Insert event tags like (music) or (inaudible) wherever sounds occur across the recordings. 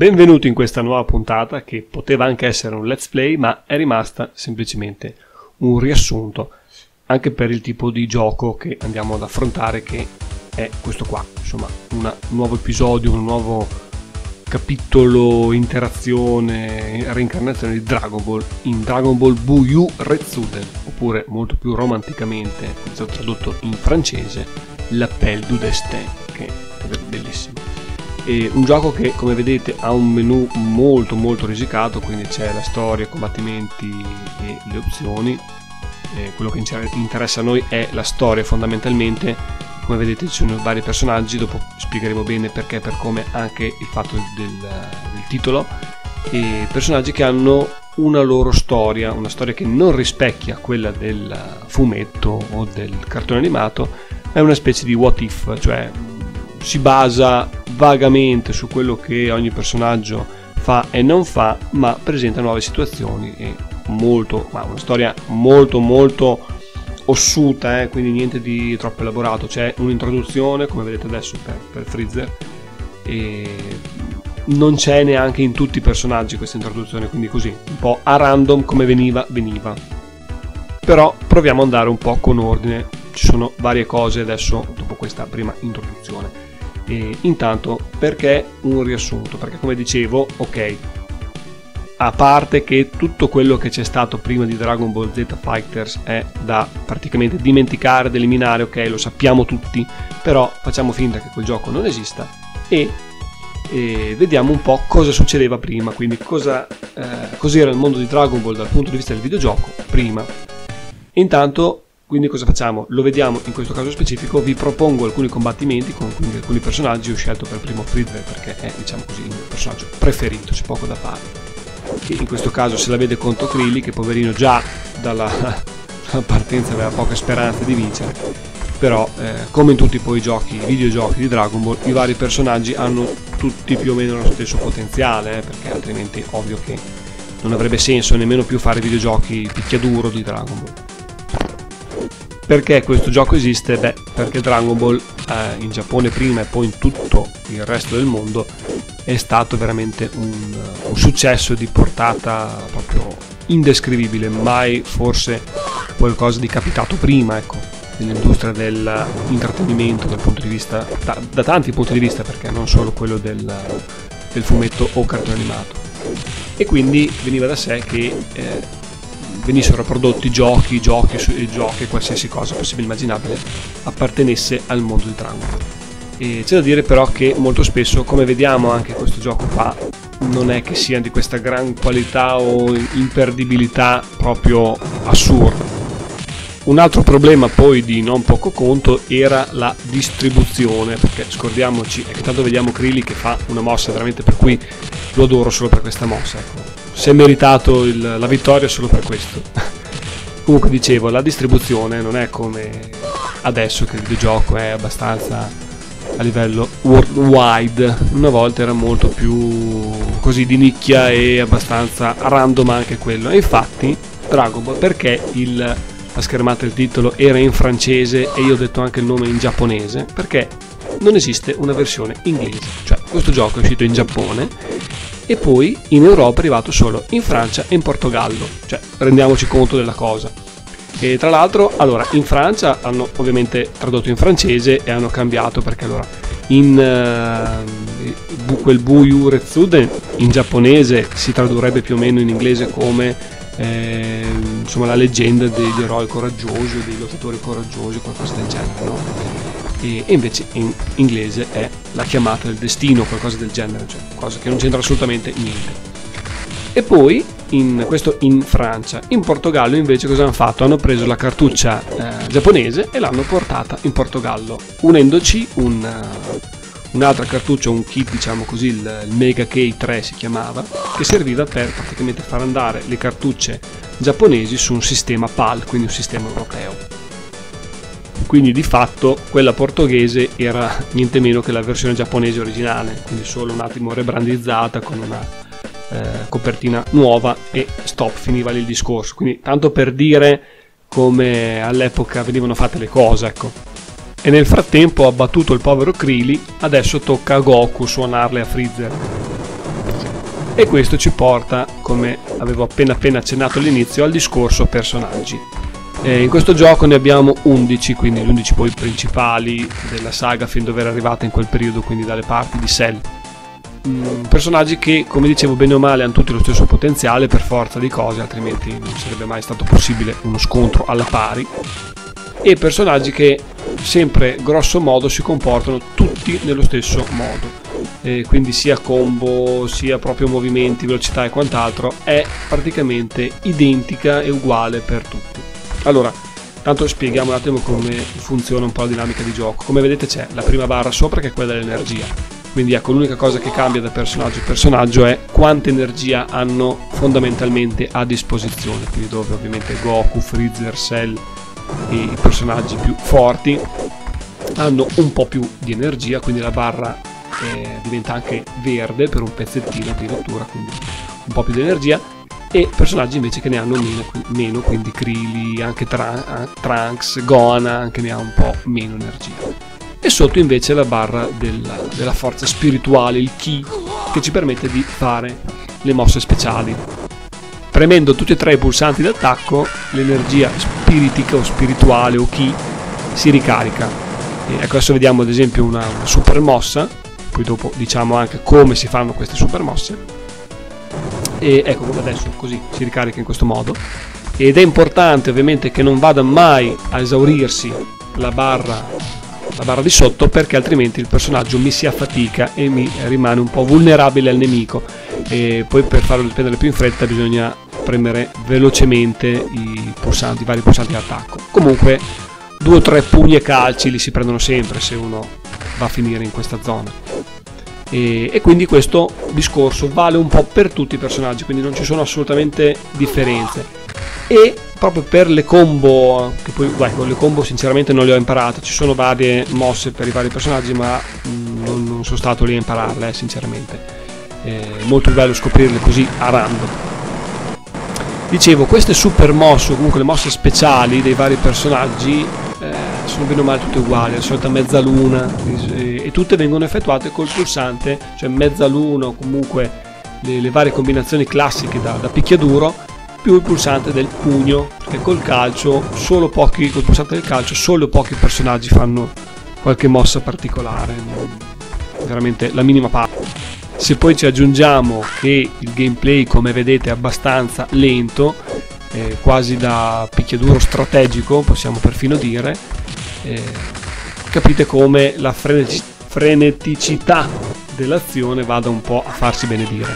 Benvenuti in questa nuova puntata che poteva anche essere un let's play ma è rimasta semplicemente un riassunto anche per il tipo di gioco che andiamo ad affrontare che è questo qua, insomma un nuovo episodio, un nuovo capitolo, interazione, reincarnazione di Dragon Ball in Dragon Ball Buyu Retsuden oppure molto più romanticamente, tradotto in francese, L'Appel du Destin che è bellissimo e un gioco che come vedete ha un menu molto molto risicato quindi c'è la storia, i combattimenti e le opzioni. E quello che interessa a noi è la storia fondamentalmente. Come vedete ci sono vari personaggi dopo spiegheremo bene perché per come anche il fatto del, del titolo. E personaggi che hanno una loro storia una storia che non rispecchia quella del fumetto o del cartone animato è una specie di what if cioè si basa vagamente su quello che ogni personaggio fa e non fa, ma presenta nuove situazioni e molto, ma una storia molto molto ossuta, eh, quindi niente di troppo elaborato. C'è un'introduzione, come vedete adesso per, per Freezer, e non c'è neanche in tutti i personaggi questa introduzione, quindi così, un po' a random come veniva, veniva. Però proviamo ad andare un po' con ordine. Ci sono varie cose adesso dopo questa prima introduzione. E intanto perché un riassunto? Perché come dicevo, ok, a parte che tutto quello che c'è stato prima di Dragon Ball Z Fighters è da praticamente dimenticare, ed eliminare, ok, lo sappiamo tutti, però facciamo finta che quel gioco non esista e, e vediamo un po' cosa succedeva prima, quindi cosa, eh, cos'era il mondo di Dragon Ball dal punto di vista del videogioco prima. Intanto quindi cosa facciamo? Lo vediamo in questo caso specifico, vi propongo alcuni combattimenti con alcuni personaggi, ho scelto per primo Freezer perché è diciamo così il mio personaggio preferito, c'è poco da fare. Che in questo caso se la vede contro Krilli, che poverino già dalla (laughs) partenza aveva poche speranze di vincere, però eh, come in tutti poi i giochi, i videogiochi di Dragon Ball, i vari personaggi hanno tutti più o meno lo stesso potenziale, eh, perché altrimenti ovvio che non avrebbe senso nemmeno più fare videogiochi picchiaduro di Dragon Ball. Perché questo gioco esiste? Beh, perché Dragon Ball eh, in Giappone prima e poi in tutto il resto del mondo è stato veramente un, un successo di portata proprio indescrivibile, mai forse qualcosa di capitato prima, ecco, nell'industria dell'intrattenimento dal punto di vista, da, da, tanti punti di vista, perché non solo quello del, del fumetto o cartone animato. E quindi veniva da sé che eh, venissero prodotti giochi, giochi e giochi, qualsiasi cosa possibile e immaginabile appartenesse al mondo di Dragon. E c'è da dire però che molto spesso, come vediamo anche questo gioco qua, non è che sia di questa gran qualità o imperdibilità proprio assurda. Un altro problema poi di non poco conto era la distribuzione, perché scordiamoci, è che tanto vediamo Krillin che fa una mossa veramente per cui lo adoro solo per questa mossa. Ecco si è meritato il, la vittoria solo per questo. (laughs) Comunque dicevo, la distribuzione non è come adesso che il videogioco è abbastanza a livello worldwide. Una volta era molto più così di nicchia e abbastanza random anche quello. E infatti Dragon Ball perché il, la schermata del titolo era in francese e io ho detto anche il nome in giapponese? Perché non esiste una versione inglese. Cioè questo gioco è uscito in Giappone e poi in Europa è arrivato solo in Francia e in Portogallo, cioè rendiamoci conto della cosa. E tra l'altro, allora, in Francia hanno ovviamente tradotto in francese e hanno cambiato perché allora in uh, quel Buyu Retsuden in giapponese si tradurrebbe più o meno in inglese come eh, insomma la leggenda degli eroi coraggiosi, dei lottatori coraggiosi, qualcosa del genere, no? E, invece in inglese è la chiamata del destino, qualcosa del genere, cioè cosa che non c'entra assolutamente niente. E poi, in, questo in Francia, in Portogallo invece cosa hanno fatto? Hanno preso la cartuccia eh, giapponese e l'hanno portata in Portogallo, unendoci un, uh, un'altra cartuccia, un kit diciamo così, il, il Mega K3 si chiamava, che serviva per praticamente far andare le cartucce giapponesi su un sistema PAL, quindi un sistema europeo quindi di fatto quella portoghese era niente meno che la versione giapponese originale, quindi solo un attimo rebrandizzata con una eh, copertina nuova e stop, finiva lì il discorso. Quindi tanto per dire come all'epoca venivano fatte le cose, ecco. E nel frattempo ha battuto il povero Krili, adesso tocca a Goku suonarle a Freezer. E questo ci porta, come avevo appena appena accennato all'inizio, al discorso personaggi. Eh, in questo gioco ne abbiamo 11, quindi gli 11 poi principali della saga fin dove era arrivata in quel periodo, quindi dalle parti di Cell. Mm, personaggi che, come dicevo, bene o male hanno tutti lo stesso potenziale per forza di cose, altrimenti non sarebbe mai stato possibile uno scontro alla pari. E personaggi che sempre grosso modo si comportano tutti nello stesso modo. Eh, quindi sia combo, sia proprio movimenti, velocità e quant'altro, è praticamente identica e uguale per tutti. Allora, tanto spieghiamo un attimo come funziona un po' la dinamica di gioco. Come vedete c'è la prima barra sopra che è quella dell'energia. Quindi ecco, l'unica cosa che cambia da personaggio a personaggio è quanta energia hanno fondamentalmente a disposizione. Quindi dove ovviamente Goku, Freezer, Cell e i personaggi più forti hanno un po' più di energia, quindi la barra eh, diventa anche verde per un pezzettino addirittura, quindi un po' più di energia e personaggi invece che ne hanno meno, meno quindi Krili, anche Tra- Trunks, Gohan anche ne ha un po' meno energia. E sotto invece la barra della, della forza spirituale, il Ki, che ci permette di fare le mosse speciali. Premendo tutti e tre i pulsanti d'attacco, l'energia spiritica o spirituale o Ki si ricarica. E ecco adesso vediamo ad esempio una, una super mossa, poi dopo diciamo anche come si fanno queste super mosse e ecco come adesso così si ricarica in questo modo. Ed è importante ovviamente che non vada mai a esaurirsi la barra, la barra di sotto perché altrimenti il personaggio mi si affatica e mi rimane un po' vulnerabile al nemico. E poi per farlo dipendere più in fretta bisogna premere velocemente i pulsanti, i vari pulsanti d'attacco. Comunque due o tre pugni e calci li si prendono sempre se uno va a finire in questa zona e, e, quindi questo discorso vale un po' per tutti i personaggi, quindi non ci sono assolutamente differenze. E proprio per le combo, che poi vai, con le combo sinceramente non le ho imparate, ci sono varie mosse per i vari personaggi, ma mh, non, non, sono stato lì a impararle, eh, sinceramente. È molto bello scoprirle così a random. Dicevo, queste super mosse, o comunque le mosse speciali dei vari personaggi, sono bene o male tutte uguali, la solita mezzaluna e, tutte vengono effettuate col pulsante, cioè mezzaluna o comunque le, le, varie combinazioni classiche da, da, picchiaduro più il pulsante del pugno, perché col calcio solo pochi, col pulsante del calcio solo pochi personaggi fanno qualche mossa particolare, veramente la minima parte. Se poi ci aggiungiamo che il gameplay come vedete è abbastanza lento, eh, quasi da picchiaduro strategico possiamo perfino dire, eh, capite come la freneti- freneticità dell'azione vada un po' a farsi benedire.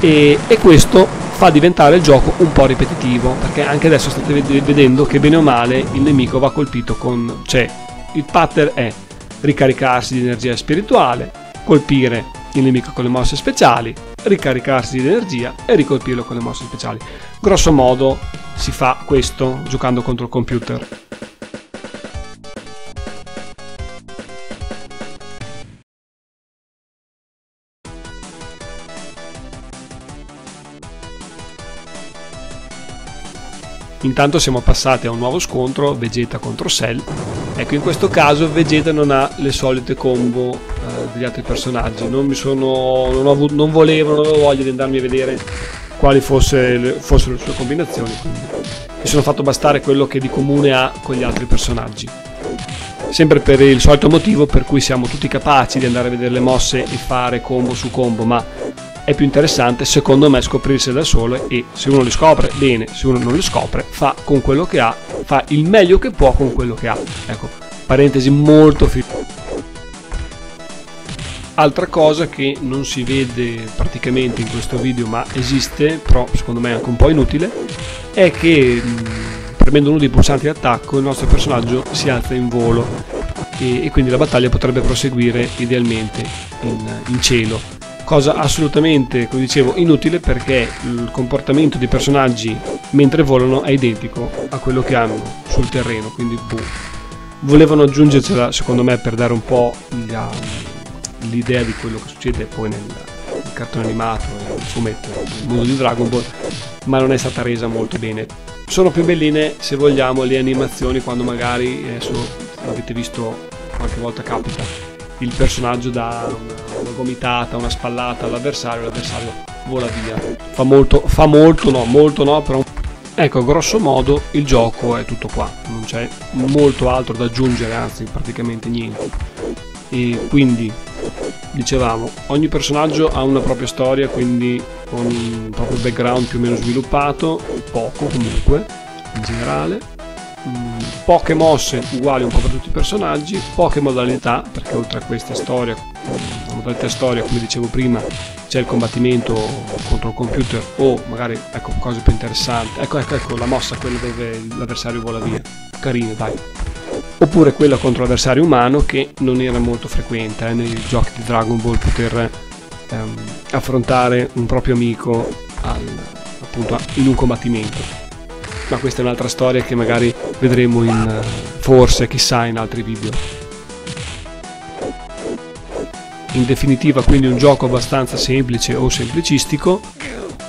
E, e questo fa diventare il gioco un po' ripetitivo, perché anche adesso state vedendo che bene o male il nemico va colpito con... cioè il pattern è ricaricarsi di energia spirituale, colpire il nemico con le mosse speciali, ricaricarsi di energia e ricolpirlo con le mosse speciali. Grosso modo si fa questo giocando contro il computer. Intanto siamo passati a un nuovo scontro, Vegeta contro Cell. Ecco, in questo caso Vegeta non ha le solite combo eh, degli altri personaggi. Non sono. Non, avuto, non volevo, non avevo voglia di andarmi a vedere quali fosse, fossero le sue combinazioni. Quindi mi sono fatto bastare quello che di comune ha con gli altri personaggi. Sempre per il solito motivo per cui siamo tutti capaci di andare a vedere le mosse e fare combo su combo, ma è più interessante secondo me scoprirsi da solo e se uno le scopre bene, se uno non le scopre fa con quello che ha, fa il meglio che può con quello che ha. Ecco, parentesi molto fi- Altra cosa che non si vede praticamente in questo video ma esiste, però secondo me è anche un po' inutile, è che premendo uno dei pulsanti di attacco il nostro personaggio si alza in volo e, e quindi la battaglia potrebbe proseguire idealmente in, in cielo cosa assolutamente, come dicevo, inutile perché il comportamento dei personaggi mentre volano è identico a quello che hanno sul terreno, quindi boh. volevano aggiungercela secondo me per dare un po' l'idea di quello che succede poi nel, nel cartone animato, nel fumetto, nel mondo di Dragon Ball, ma non è stata resa molto bene. Sono più belline se vogliamo le animazioni quando magari, adesso l'avete visto qualche volta capita, il personaggio una, una gomitata, una spallata all'avversario, l'avversario vola via. Fa molto, fa molto no, molto no, però Ecco, grosso modo il gioco è tutto qua, non c'è molto altro da aggiungere, anzi praticamente niente. E quindi, dicevamo, ogni personaggio ha una propria storia, quindi con un proprio background più o meno sviluppato, poco comunque, in generale. Mm, poche mosse uguali un po' per tutti i personaggi, poche modalità, perché oltre a questa storia, la modalità storia, come dicevo prima, c'è il combattimento contro il computer o magari ecco cose più interessanti. Ecco ecco ecco la mossa quella dove l'avversario vola via. Carino dai. Oppure quella contro l'avversario umano che non era molto frequente eh, nei giochi di Dragon Ball poter ehm, affrontare un proprio amico al, appunto in un combattimento ma questa è un'altra storia che magari vedremo in forse chissà in altri video in definitiva quindi un gioco abbastanza semplice o semplicistico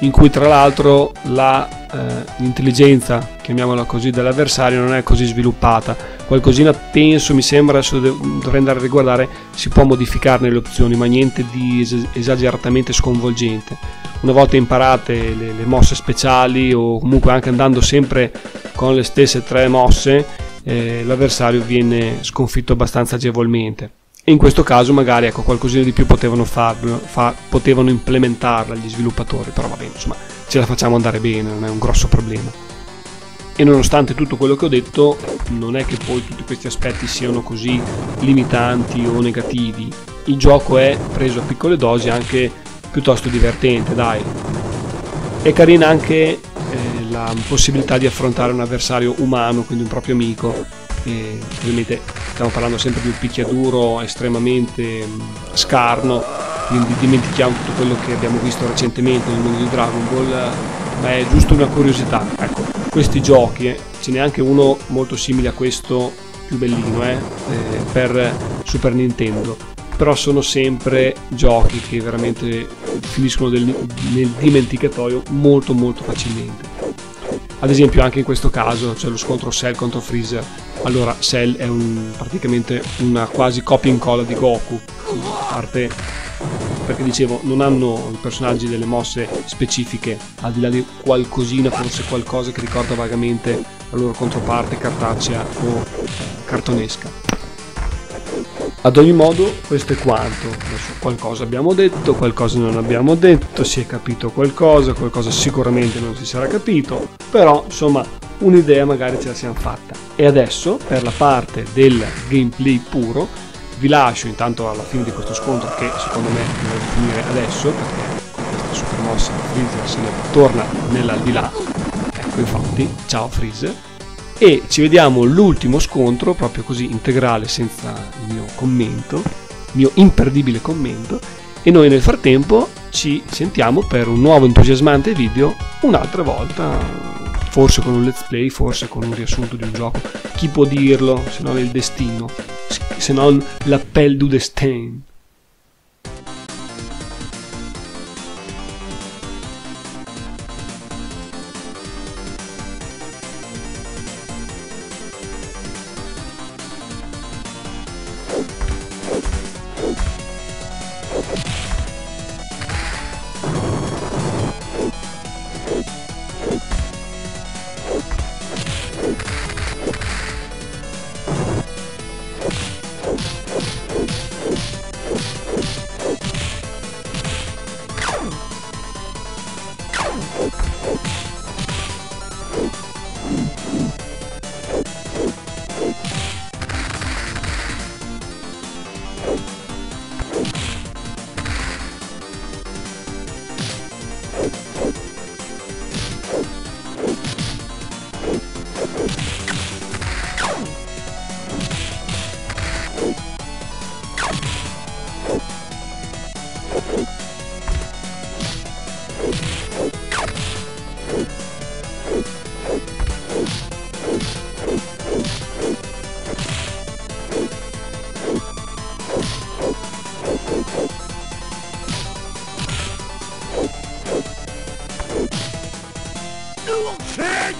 in cui tra l'altro la, eh, l'intelligenza, chiamiamola così, dell'avversario non è così sviluppata. Qualcosina penso, mi sembra, adesso dovrei andare a riguardare, si può modificarne le opzioni, ma niente di esageratamente sconvolgente. Una volta imparate le, le mosse speciali o comunque anche andando sempre con le stesse tre mosse, eh, l'avversario viene sconfitto abbastanza agevolmente e in questo caso magari ecco, qualcosina di più potevano, farlo, fa, potevano implementarla gli sviluppatori, però va bene, insomma ce la facciamo andare bene, non è un grosso problema. E nonostante tutto quello che ho detto, non è che poi tutti questi aspetti siano così limitanti o negativi. Il gioco è, preso a piccole dosi, anche piuttosto divertente, dai. È carina anche eh, la possibilità di affrontare un avversario umano, quindi un proprio amico, e ovviamente stiamo parlando sempre di un picchiaduro estremamente mm, scarno, quindi dimentichiamo tutto quello che abbiamo visto recentemente nel mondo di Dragon Ball, ma è giusto una curiosità. Ecco, questi giochi, eh, ce n'è anche uno molto simile a questo, più bellino, eh, eh, per Super Nintendo, però sono sempre giochi che veramente finiscono del, nel dimenticatoio molto molto facilmente. Ad esempio anche in questo caso c'è lo scontro Cell contro Freezer allora Cell è un, praticamente una quasi copia e incolla di Goku, a parte perché dicevo non hanno i personaggi delle mosse specifiche, al di là di qualcosina, forse qualcosa che ricorda vagamente la loro controparte cartacea o cartonesca. Ad ogni modo, questo è quanto. Adesso qualcosa abbiamo detto, qualcosa non abbiamo detto, si è capito qualcosa, qualcosa sicuramente non si sarà capito, però insomma un'idea magari ce la siamo fatta. E adesso, per la parte del gameplay puro, vi lascio intanto alla fine di questo scontro che secondo me dovrebbe finire adesso, perché con questa super mossa Freezer se ne torna nell'aldilà. Ecco infatti, ciao Freezer. E ci vediamo l'ultimo scontro, proprio così integrale, senza il mio commento, il mio imperdibile commento. E noi nel frattempo ci sentiamo per un nuovo entusiasmante video un'altra volta forse con un let's play, forse con un riassunto di un gioco. Chi può dirlo se non il destino, se non l'appel du destin? Renewal King!